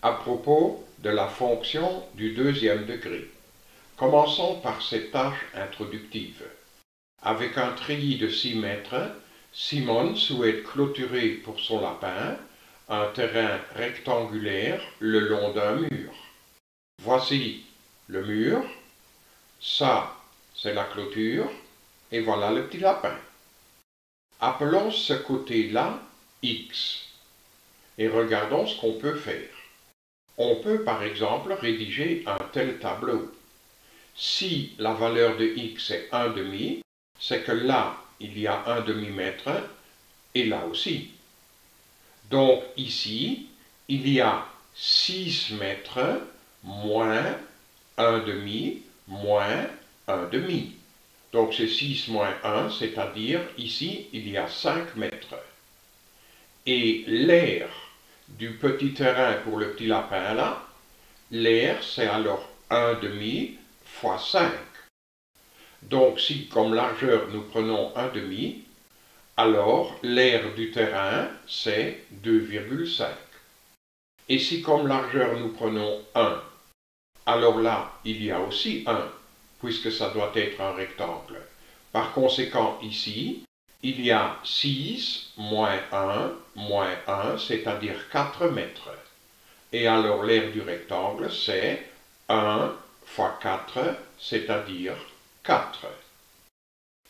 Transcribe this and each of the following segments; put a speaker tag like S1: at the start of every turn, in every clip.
S1: À propos de la fonction du deuxième degré, commençons par cette tâche introductive. Avec un treillis de 6 mètres, Simone souhaite clôturer pour son lapin un terrain rectangulaire le long d'un mur. Voici le mur, ça c'est la clôture, et voilà le petit lapin. Appelons ce côté-là X et regardons ce qu'on peut faire. On peut par exemple rédiger un tel tableau. Si la valeur de x est 1 demi, c'est que là, il y a 1 demi-mètre, et là aussi. Donc ici, il y a 6 mètres moins 1 demi moins 1 demi. Donc c'est 6 moins 1, c'est-à-dire ici, il y a 5 mètres. Et l'air du petit terrain pour le petit lapin là, l'air c'est alors 1 demi fois 5. Donc si comme largeur nous prenons 1 demi, alors l'air du terrain c'est 2,5. Et si comme largeur nous prenons 1, alors là il y a aussi 1, puisque ça doit être un rectangle. Par conséquent ici, il y a 6 moins 1 moins 1, c'est-à-dire 4 mètres. Et alors l'aire du rectangle, c'est 1 fois 4, c'est-à-dire 4.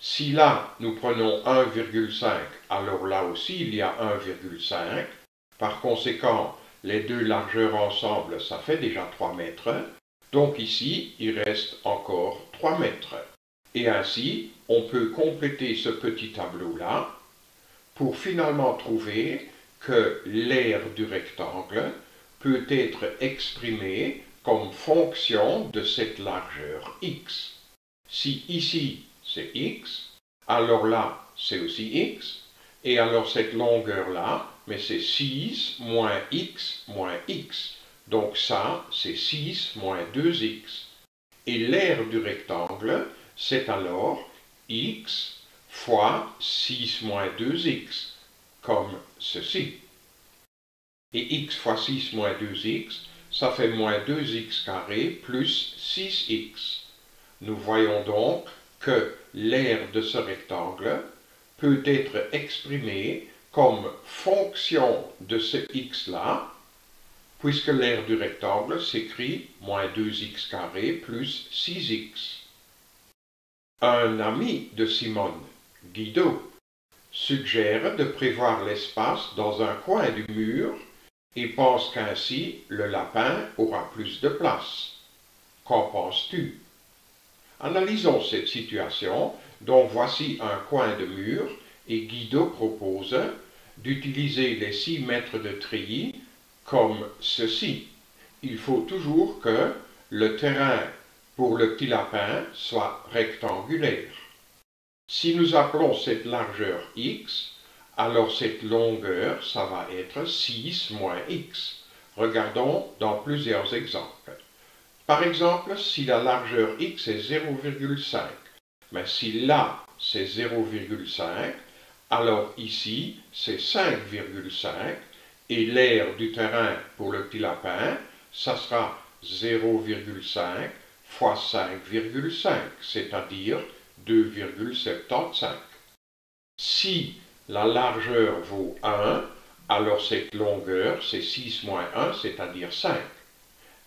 S1: Si là, nous prenons 1,5, alors là aussi, il y a 1,5. Par conséquent, les deux largeurs ensemble, ça fait déjà 3 mètres. Donc ici, il reste encore 3 mètres. Et ainsi, on peut compléter ce petit tableau-là pour finalement trouver que l'aire du rectangle peut être exprimé comme fonction de cette largeur x. Si ici c'est x, alors là c'est aussi x, et alors cette longueur-là, mais c'est 6 moins x moins x. Donc ça, c'est 6 moins 2x. Et l'aire du rectangle, c'est alors x fois 6 moins 2x, comme ceci. Et x fois 6 moins 2x, ça fait moins 2x carré plus 6x. Nous voyons donc que l'aire de ce rectangle peut être exprimé comme fonction de ce x-là, puisque l'aire du rectangle s'écrit moins 2x carré plus 6x. Un ami de Simone, Guido, suggère de prévoir l'espace dans un coin du mur et pense qu'ainsi le lapin aura plus de place. Qu'en penses-tu? Analysons cette situation, donc voici un coin de mur et Guido propose d'utiliser les 6 mètres de treillis comme ceci. Il faut toujours que le terrain pour le petit lapin soit rectangulaire. Si nous appelons cette largeur x, alors cette longueur, ça va être 6 moins x. Regardons dans plusieurs exemples. Par exemple, si la largeur x est 0,5, mais si là c'est 0,5, alors ici c'est 5,5, et l'aire du terrain pour le petit lapin, ça sera 0,5 fois 5,5, c'est-à-dire 2,75. Si la largeur vaut 1, alors cette longueur, c'est 6 moins 1, c'est-à-dire 5.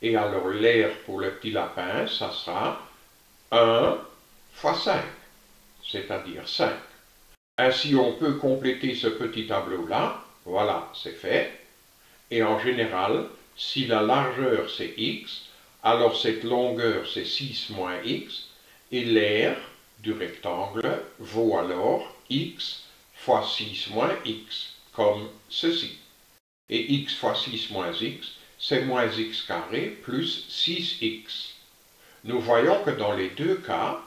S1: Et alors l'air pour le petit lapin, ça sera 1 fois 5, c'est-à-dire 5. Ainsi, on peut compléter ce petit tableau-là. Voilà, c'est fait. Et en général, si la largeur c'est x, alors cette longueur c'est 6 moins x, et l'air du rectangle vaut alors x fois 6 moins x, comme ceci. Et x fois 6 moins x, c'est moins x carré plus 6x. Nous voyons que dans les deux cas,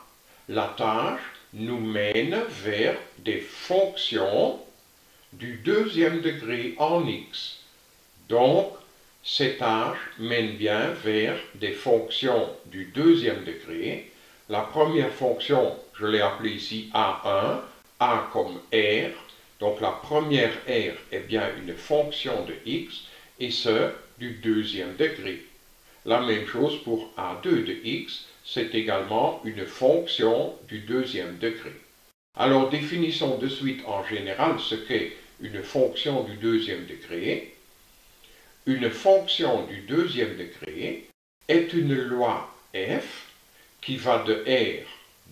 S1: la tâche nous mène vers des fonctions du deuxième degré en x. Donc, cette tâche mène bien vers des fonctions du deuxième degré. La première fonction, je l'ai appelée ici A1, A comme R. Donc la première R est bien une fonction de x, et ce, du deuxième degré. La même chose pour a2 de x, c'est également une fonction du deuxième degré. Alors définissons de suite en général ce qu'est une fonction du deuxième degré. Une fonction du deuxième degré est une loi f qui va de R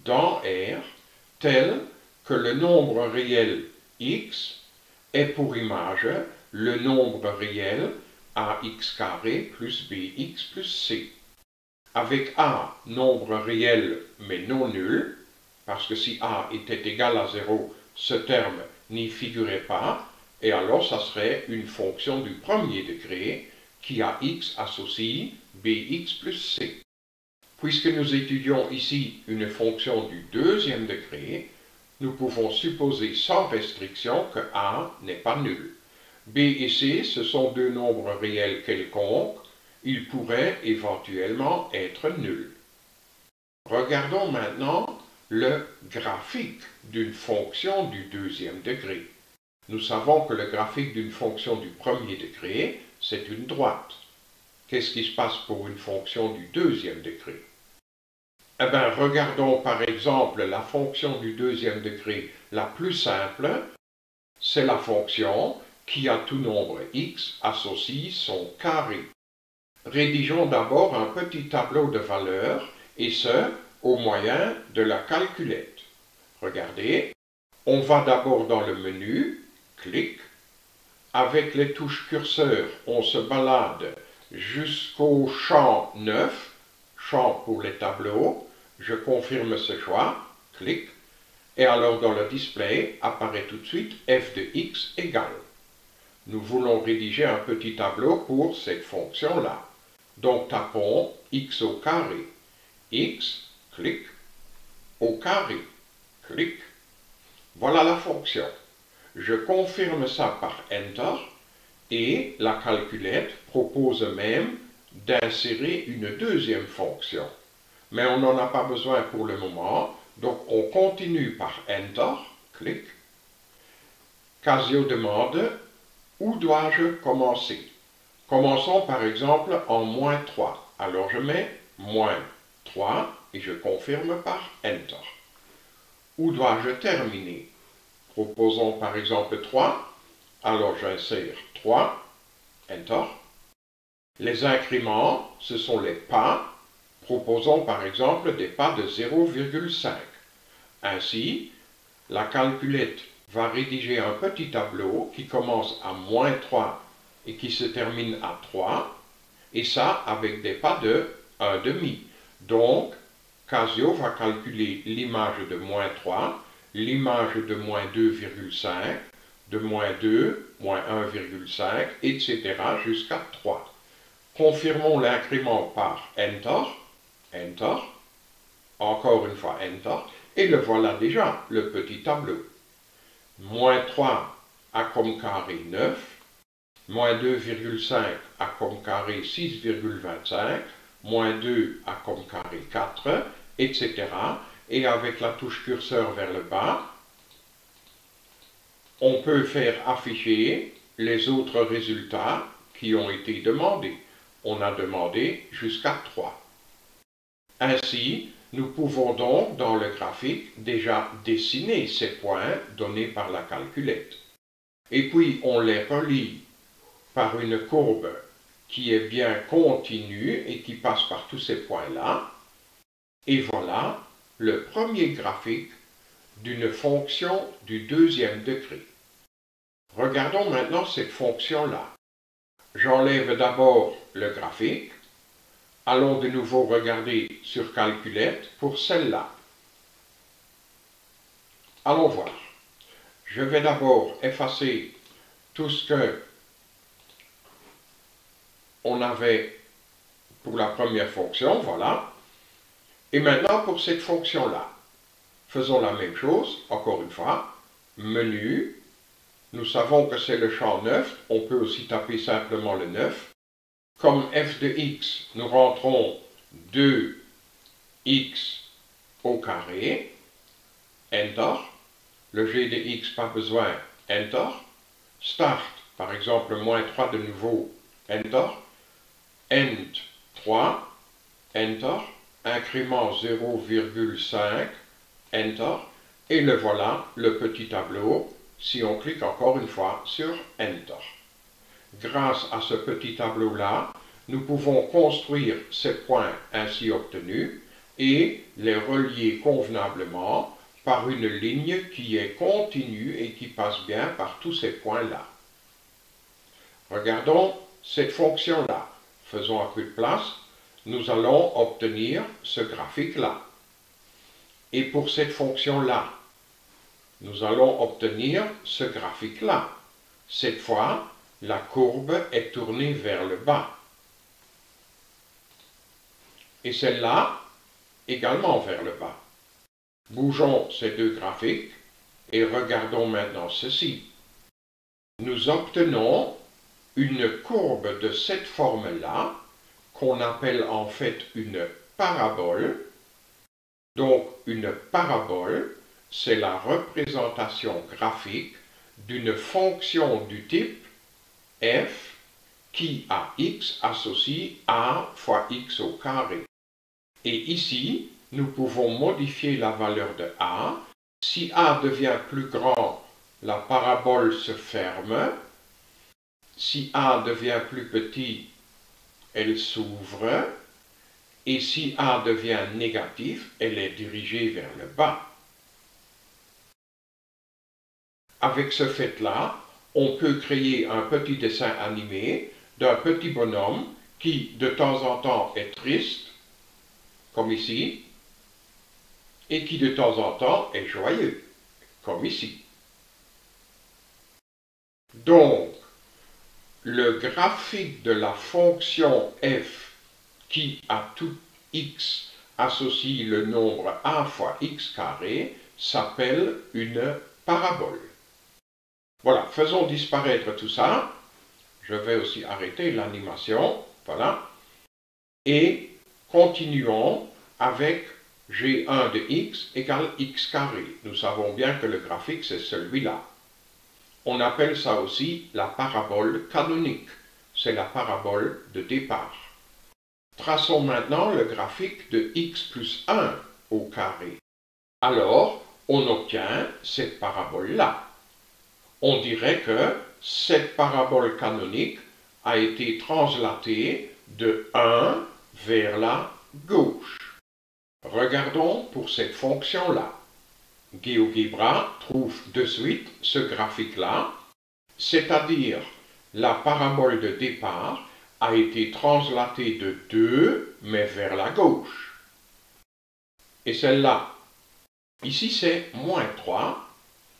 S1: dans R telle que le nombre réel x est pour image le nombre réel ax carré plus bx plus c. Avec a, nombre réel mais non nul, parce que si a était égal à 0, ce terme n'y figurait pas, et alors ça serait une fonction du premier degré qui a x associe bx plus c. Puisque nous étudions ici une fonction du deuxième degré, nous pouvons supposer sans restriction que a n'est pas nul. b et c, ce sont deux nombres réels quelconques, ils pourraient éventuellement être nuls. Regardons maintenant le graphique d'une fonction du deuxième degré. Nous savons que le graphique d'une fonction du premier degré, c'est une droite. Qu'est-ce qui se passe pour une fonction du deuxième degré Eh bien, regardons par exemple la fonction du deuxième degré la plus simple, c'est la fonction qui à tout nombre x associe son carré. Rédigeons d'abord un petit tableau de valeurs, et ce, au moyen de la calculette. Regardez, on va d'abord dans le menu, clic, avec les touches curseur, on se balade jusqu'au champ 9, champ pour les tableaux, je confirme ce choix, clic, et alors dans le display apparaît tout de suite f de x égale. Nous voulons rédiger un petit tableau pour cette fonction-là. Donc tapons x au carré. x, clic, au carré, clic. Voilà la fonction. Je confirme ça par Enter et la calculette propose même d'insérer une deuxième fonction. Mais on n'en a pas besoin pour le moment, donc on continue par Enter, clic. Casio demande où dois-je commencer? Commençons par exemple en moins 3. Alors je mets moins 3 et je confirme par Enter. Où dois-je terminer? Proposons par exemple 3. Alors j'insère 3, Enter. Les incréments, ce sont les pas. Proposons par exemple des pas de 0,5. Ainsi, la calculette va rédiger un petit tableau qui commence à moins 3 et qui se termine à 3, et ça avec des pas de 1,5. Donc, Casio va calculer l'image de moins 3, l'image de moins 2,5, de moins 2, moins 1,5, etc. jusqu'à 3. Confirmons l'incrément par Enter, Enter, encore une fois Enter, et le voilà déjà, le petit tableau moins 3 a comme carré 9, moins 2,5 a comme carré 6,25, moins 2 a comme carré 4, etc. Et avec la touche curseur vers le bas, on peut faire afficher les autres résultats qui ont été demandés. On a demandé jusqu'à 3. Ainsi, nous pouvons donc, dans le graphique, déjà dessiner ces points donnés par la calculette. Et puis, on les relie par une courbe qui est bien continue et qui passe par tous ces points-là. Et voilà le premier graphique d'une fonction du deuxième degré. Regardons maintenant cette fonction-là. J'enlève d'abord le graphique Allons de nouveau regarder sur calculette pour celle-là. Allons voir. Je vais d'abord effacer tout ce que on avait pour la première fonction, voilà. Et maintenant pour cette fonction-là. Faisons la même chose, encore une fois. Menu. Nous savons que c'est le champ 9. On peut aussi taper simplement le 9. Comme f de x, nous rentrons 2x au carré, Enter. Le g de x, pas besoin, Enter. Start, par exemple, moins 3 de nouveau, Enter. ent 3, enter, incrément 0,5, enter, et le voilà, le petit tableau, si on clique encore une fois sur enter. Grâce à ce petit tableau-là, nous pouvons construire ces points ainsi obtenus et les relier convenablement par une ligne qui est continue et qui passe bien par tous ces points-là. Regardons cette fonction-là. Faisons un peu de place. Nous allons obtenir ce graphique-là. Et pour cette fonction-là, nous allons obtenir ce graphique-là. Cette fois, la courbe est tournée vers le bas. Et celle-là, également vers le bas. Bougeons ces deux graphiques et regardons maintenant ceci. Nous obtenons une courbe de cette forme-là, qu'on appelle en fait une parabole. Donc une parabole, c'est la représentation graphique d'une fonction du type f qui à x associe a fois x au carré. Et ici, nous pouvons modifier la valeur de a. Si a devient plus grand, la parabole se ferme. Si a devient plus petit, elle s'ouvre. Et si a devient négatif, elle est dirigée vers le bas. Avec ce fait-là, on peut créer un petit dessin animé d'un petit bonhomme qui, de temps en temps, est triste, comme ici, et qui, de temps en temps, est joyeux, comme ici. Donc, le graphique de la fonction f qui, à tout x, associe le nombre a fois x carré s'appelle une parabole. Voilà, faisons disparaître tout ça. Je vais aussi arrêter l'animation. Voilà. Et continuons avec g1 de x égale x carré. Nous savons bien que le graphique, c'est celui-là. On appelle ça aussi la parabole canonique. C'est la parabole de départ. Traçons maintenant le graphique de x plus 1 au carré. Alors, on obtient cette parabole-là on dirait que cette parabole canonique a été translatée de 1 vers la gauche. Regardons pour cette fonction-là. GeoGebra trouve de suite ce graphique-là, c'est-à-dire la parabole de départ a été translatée de 2, mais vers la gauche. Et celle-là, ici c'est moins 3,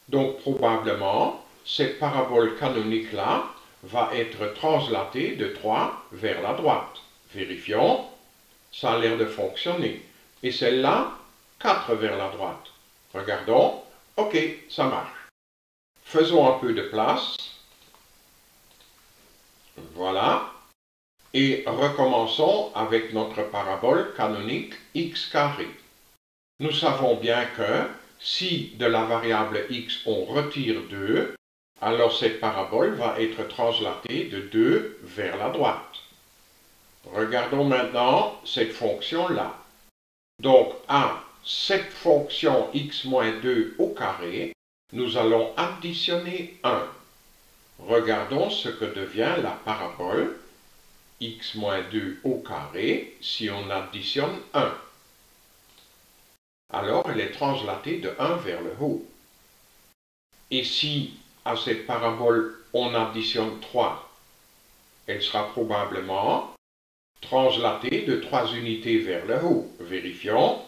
S1: donc probablement cette parabole canonique-là va être translatée de 3 vers la droite. Vérifions, ça a l'air de fonctionner. Et celle-là, 4 vers la droite. Regardons, ok, ça marche. Faisons un peu de place. Voilà. Et recommençons avec notre parabole canonique x carré. Nous savons bien que si de la variable x on retire 2, alors cette parabole va être translatée de 2 vers la droite. Regardons maintenant cette fonction-là. Donc, à cette fonction x moins 2 au carré, nous allons additionner 1. Regardons ce que devient la parabole x moins 2 au carré si on additionne 1. Alors, elle est translatée de 1 vers le haut. Et si à cette parabole, on additionne 3. Elle sera probablement translatée de 3 unités vers le haut. Vérifions,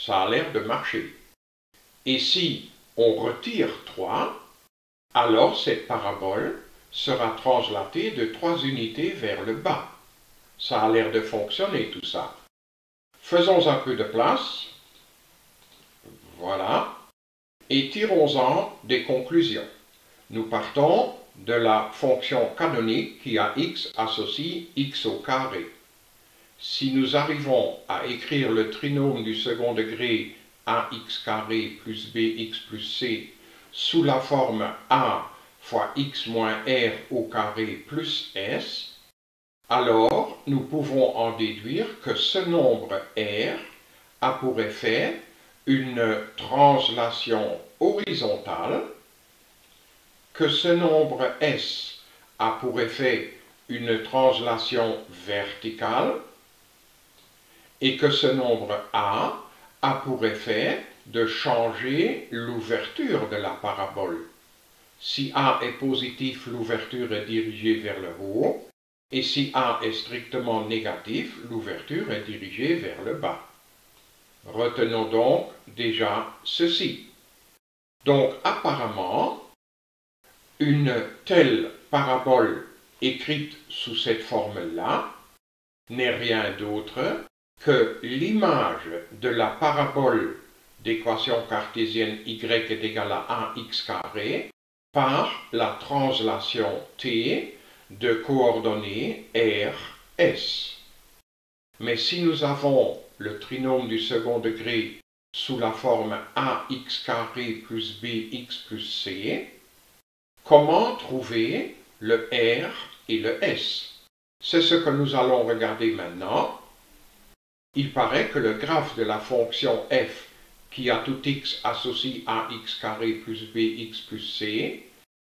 S1: ça a l'air de marcher. Et si on retire 3, alors cette parabole sera translatée de 3 unités vers le bas. Ça a l'air de fonctionner tout ça. Faisons un peu de place. Voilà. Et tirons-en des conclusions. Nous partons de la fonction canonique qui a x associe x au carré. Si nous arrivons à écrire le trinôme du second degré ax carré plus bx plus c sous la forme a fois x moins r au carré plus s, alors nous pouvons en déduire que ce nombre R a pour effet une translation horizontale, que ce nombre S a pour effet une translation verticale, et que ce nombre A a pour effet de changer l'ouverture de la parabole. Si A est positif, l'ouverture est dirigée vers le haut, et si A est strictement négatif, l'ouverture est dirigée vers le bas. Retenons donc déjà ceci. Donc apparemment, une telle parabole écrite sous cette forme-là n'est rien d'autre que l'image de la parabole d'équation cartésienne y est égal à ax carré par la translation t de coordonnées r, s. Mais si nous avons le trinôme du second degré sous la forme ax carré plus bx plus c, comment trouver le r et le s? C'est ce que nous allons regarder maintenant il paraît que le graphe de la fonction f qui a tout x associé à x carré plus bx plus c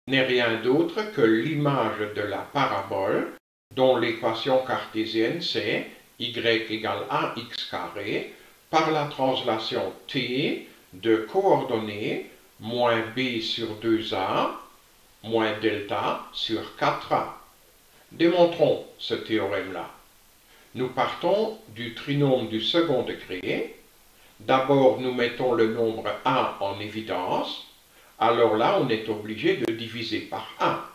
S1: n'est rien d'autre que l'image de la parabole dont l'équation cartésienne c'est y égale ax carré par la translation t de coordonnées moins b sur 2a moins delta sur 4a. Démontrons ce théorème-là. Nous partons du trinôme du second degré. D'abord, nous mettons le nombre a en évidence. Alors là, on est obligé de diviser par a.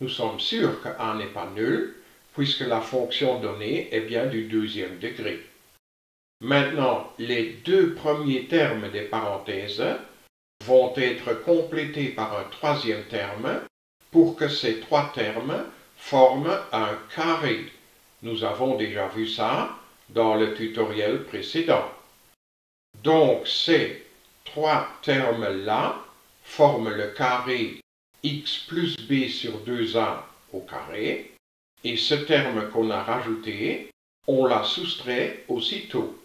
S1: Nous sommes sûrs que a n'est pas nul, puisque la fonction donnée est bien du deuxième degré. Maintenant, les deux premiers termes des parenthèses vont être complétés par un troisième terme pour que ces trois termes forment un carré. Nous avons déjà vu ça dans le tutoriel précédent. Donc ces trois termes-là forment le carré x plus b sur 2a au carré, et ce terme qu'on a rajouté, on l'a soustrait aussitôt.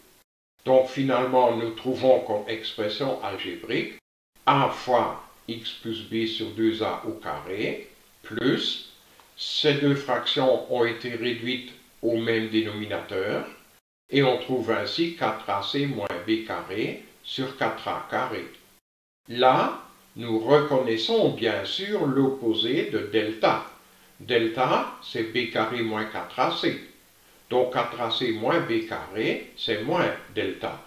S1: Donc finalement, nous trouvons comme expression algébrique a fois x plus b sur 2a au carré, plus ces deux fractions ont été réduites au même dénominateur, et on trouve ainsi 4ac moins b carré sur 4a carré. Là, nous reconnaissons bien sûr l'opposé de delta. Delta, c'est b carré moins 4ac. Donc 4ac moins b carré, c'est moins delta.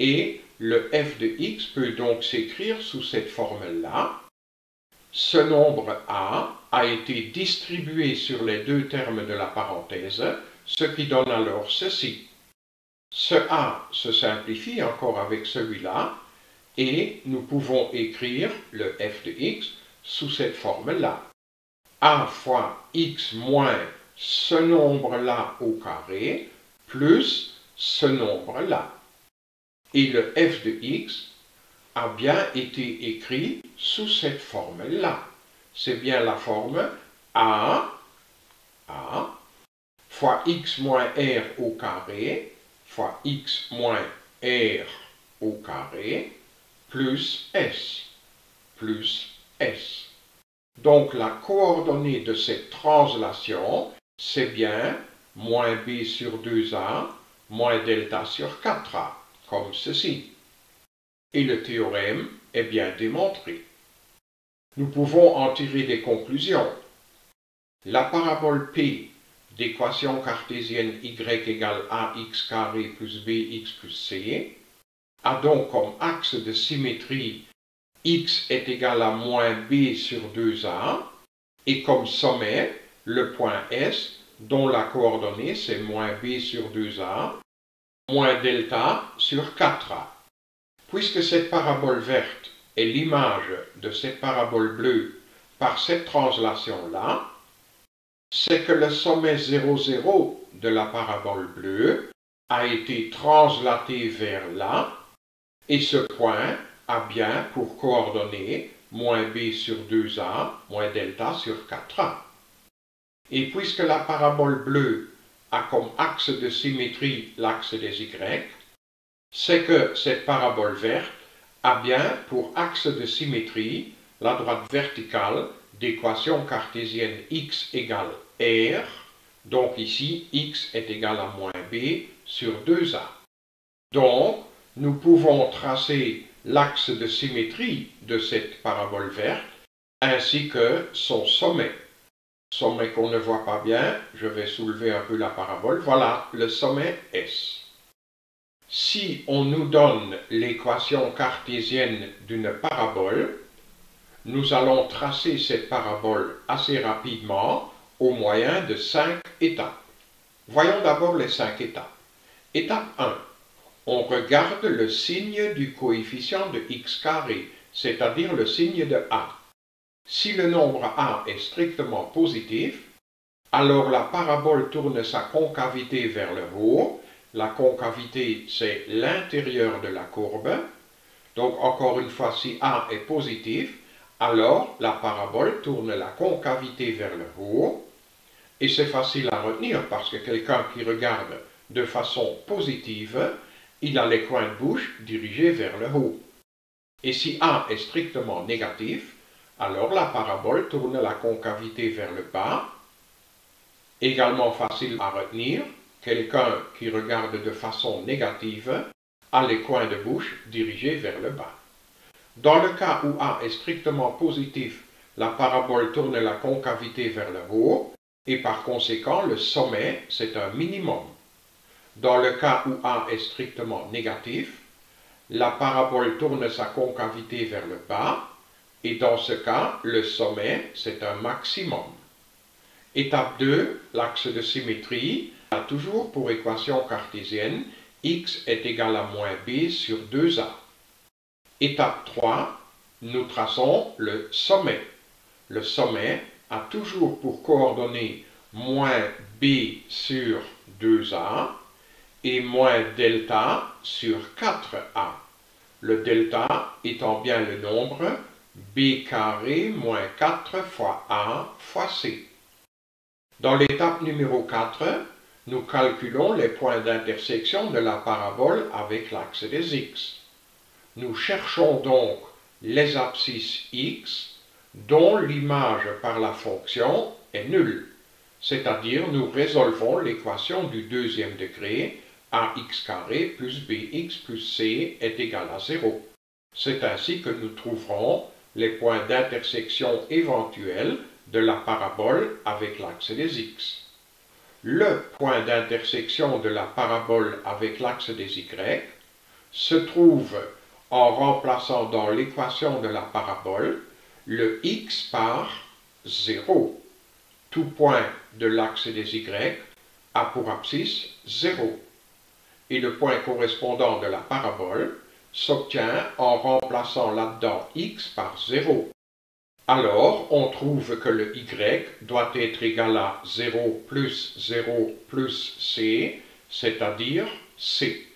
S1: Et le f de x peut donc s'écrire sous cette formule-là. Ce nombre a a été distribué sur les deux termes de la parenthèse, ce qui donne alors ceci. Ce a se simplifie encore avec celui-là, et nous pouvons écrire le f de x sous cette forme-là. a fois x moins ce nombre-là au carré, plus ce nombre-là. Et le f de x a bien été écrit sous cette forme-là c'est bien la forme A, A, fois x moins r au carré, fois x moins r au carré, plus s, plus s. Donc la coordonnée de cette translation, c'est bien moins b sur 2a, moins delta sur 4a, comme ceci. Et le théorème est bien démontré nous pouvons en tirer des conclusions. La parabole P d'équation cartésienne y égale ax carré plus bx plus c a donc comme axe de symétrie x est égal à moins b sur 2a et comme sommet le point S dont la coordonnée c'est moins b sur 2a moins delta sur 4a. Puisque cette parabole verte et l'image de cette parabole bleue par cette translation-là, c'est que le sommet 0,0 de la parabole bleue a été translaté vers là, et ce point a bien pour coordonnées moins b sur 2a moins delta sur 4a. Et puisque la parabole bleue a comme axe de symétrie l'axe des y, c'est que cette parabole verte a bien pour axe de symétrie la droite verticale d'équation cartésienne x égale r, donc ici x est égal à moins b sur 2a. Donc, nous pouvons tracer l'axe de symétrie de cette parabole verte ainsi que son sommet. Sommet qu'on ne voit pas bien, je vais soulever un peu la parabole. Voilà le sommet S. Si on nous donne l'équation cartésienne d'une parabole, nous allons tracer cette parabole assez rapidement au moyen de cinq étapes. Voyons d'abord les cinq étapes. Étape 1. On regarde le signe du coefficient de x carré, c'est-à-dire le signe de a. Si le nombre a est strictement positif, alors la parabole tourne sa concavité vers le haut. La concavité, c'est l'intérieur de la courbe. Donc encore une fois, si a est positif, alors la parabole tourne la concavité vers le haut. Et c'est facile à retenir parce que quelqu'un qui regarde de façon positive, il a les coins de bouche dirigés vers le haut. Et si A est strictement négatif, alors la parabole tourne la concavité vers le bas. Également facile à retenir, quelqu'un qui regarde de façon négative a les coins de bouche dirigés vers le bas. Dans le cas où A est strictement positif, la parabole tourne la concavité vers le haut et par conséquent le sommet c'est un minimum. Dans le cas où A est strictement négatif, la parabole tourne sa concavité vers le bas et dans ce cas le sommet c'est un maximum. Étape 2, l'axe de symétrie a toujours pour équation cartésienne x est égal à moins b sur 2a. Étape 3, nous traçons le sommet. Le sommet a toujours pour coordonnées moins b sur 2a et moins delta sur 4a. Le delta étant bien le nombre b carré moins 4 fois a fois c. Dans l'étape numéro 4, nous calculons les points d'intersection de la parabole avec l'axe des x. Nous cherchons donc les abscisses x dont l'image par la fonction est nulle, c'est-à-dire nous résolvons l'équation du deuxième degré ax plus bx plus c est égal à 0. C'est ainsi que nous trouverons les points d'intersection éventuels de la parabole avec l'axe des x. Le point d'intersection de la parabole avec l'axe des y se trouve en remplaçant dans l'équation de la parabole le x par 0. Tout point de l'axe des y a pour abscisse 0. Et le point correspondant de la parabole s'obtient en remplaçant là-dedans x par 0. Alors, on trouve que le y doit être égal à 0 plus 0 plus c, c'est-à-dire c.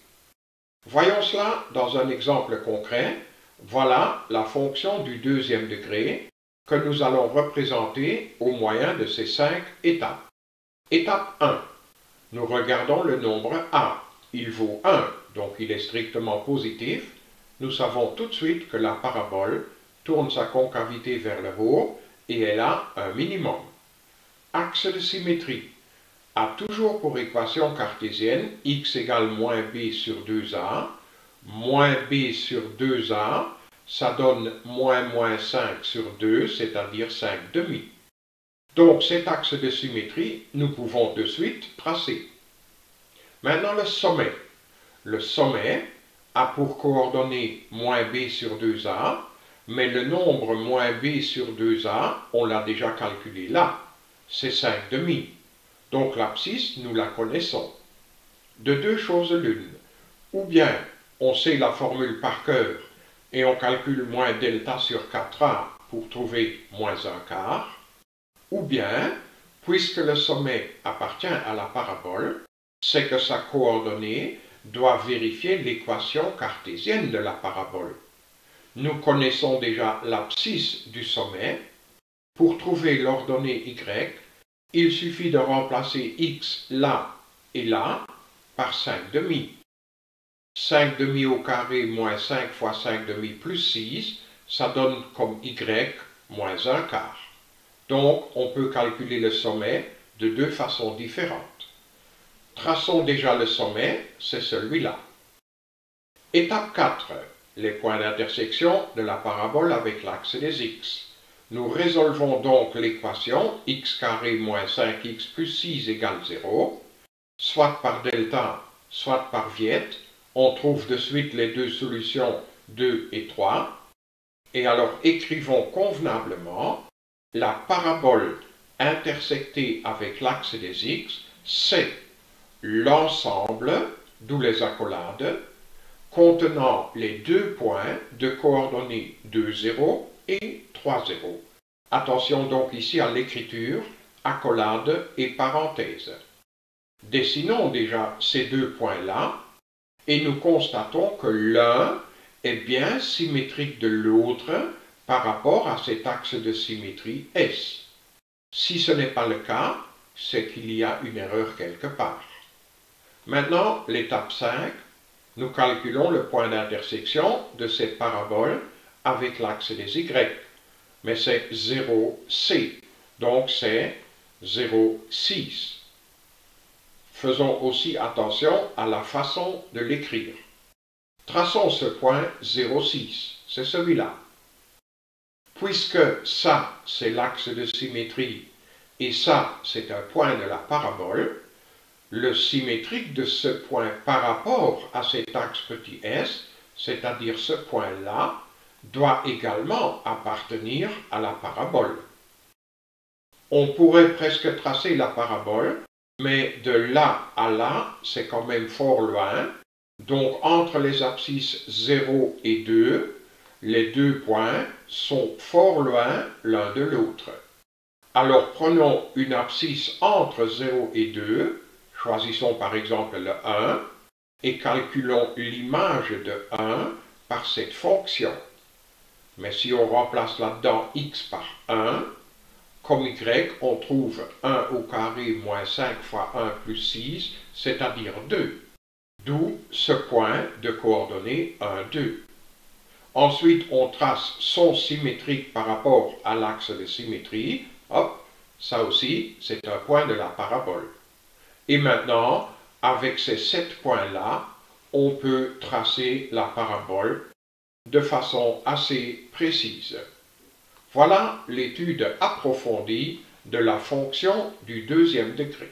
S1: Voyons cela dans un exemple concret. Voilà la fonction du deuxième degré que nous allons représenter au moyen de ces cinq étapes. Étape 1. Nous regardons le nombre a. Il vaut 1, donc il est strictement positif. Nous savons tout de suite que la parabole tourne sa concavité vers le haut et elle a un minimum. Axe de symétrie a toujours pour équation cartésienne x égale moins b sur 2a. Moins b sur 2a, ça donne moins moins 5 sur 2, c'est-à-dire 5 demi. Donc cet axe de symétrie, nous pouvons de suite tracer. Maintenant le sommet. Le sommet a pour coordonnées moins b sur 2a, mais le nombre moins b sur 2a, on l'a déjà calculé là, c'est 5 demi. Donc l'abscisse, nous la connaissons. De deux choses l'une. Ou bien on sait la formule par cœur et on calcule moins delta sur 4a pour trouver moins un quart. Ou bien, puisque le sommet appartient à la parabole, c'est que sa coordonnée doit vérifier l'équation cartésienne de la parabole. Nous connaissons déjà l'abscisse du sommet. Pour trouver l'ordonnée y, il suffit de remplacer x là et là par 5 demi. 5 demi au carré moins 5 fois 5 demi plus 6, ça donne comme y moins 1 quart. Donc, on peut calculer le sommet de deux façons différentes. Traçons déjà le sommet, c'est celui-là. Étape 4. Les points d'intersection de la parabole avec l'axe des x. Nous résolvons donc l'équation x carré moins 5x plus 6 égale 0, soit par delta, soit par viette. On trouve de suite les deux solutions 2 et 3. Et alors écrivons convenablement la parabole intersectée avec l'axe des x, c'est l'ensemble, d'où les accolades, contenant les deux points de coordonnées 2, 0 et 3, 0. Attention donc ici à l'écriture, accolade et parenthèse. Dessinons déjà ces deux points-là et nous constatons que l'un est bien symétrique de l'autre par rapport à cet axe de symétrie S. Si ce n'est pas le cas, c'est qu'il y a une erreur quelque part. Maintenant, l'étape 5, nous calculons le point d'intersection de cette parabole avec l'axe des Y. Mais c'est 0C, donc c'est 0,6. Faisons aussi attention à la façon de l'écrire. Traçons ce point 0,6, c'est celui-là. Puisque ça, c'est l'axe de symétrie, et ça, c'est un point de la parabole, le symétrique de ce point par rapport à cet axe petit s, c'est-à-dire ce point-là, doit également appartenir à la parabole. On pourrait presque tracer la parabole, mais de là à là, c'est quand même fort loin. Donc entre les abscisses 0 et 2, les deux points sont fort loin l'un de l'autre. Alors prenons une abscisse entre 0 et 2 Choisissons par exemple le 1 et calculons l'image de 1 par cette fonction. Mais si on remplace là-dedans x par 1, comme y, on trouve 1 au carré moins 5 fois 1 plus 6, c'est-à-dire 2. D'où ce point de coordonnées 1, 2. Ensuite, on trace son symétrique par rapport à l'axe de symétrie. Hop, ça aussi, c'est un point de la parabole. Et maintenant, avec ces sept points-là, on peut tracer la parabole de façon assez précise. Voilà l'étude approfondie de la fonction du deuxième degré.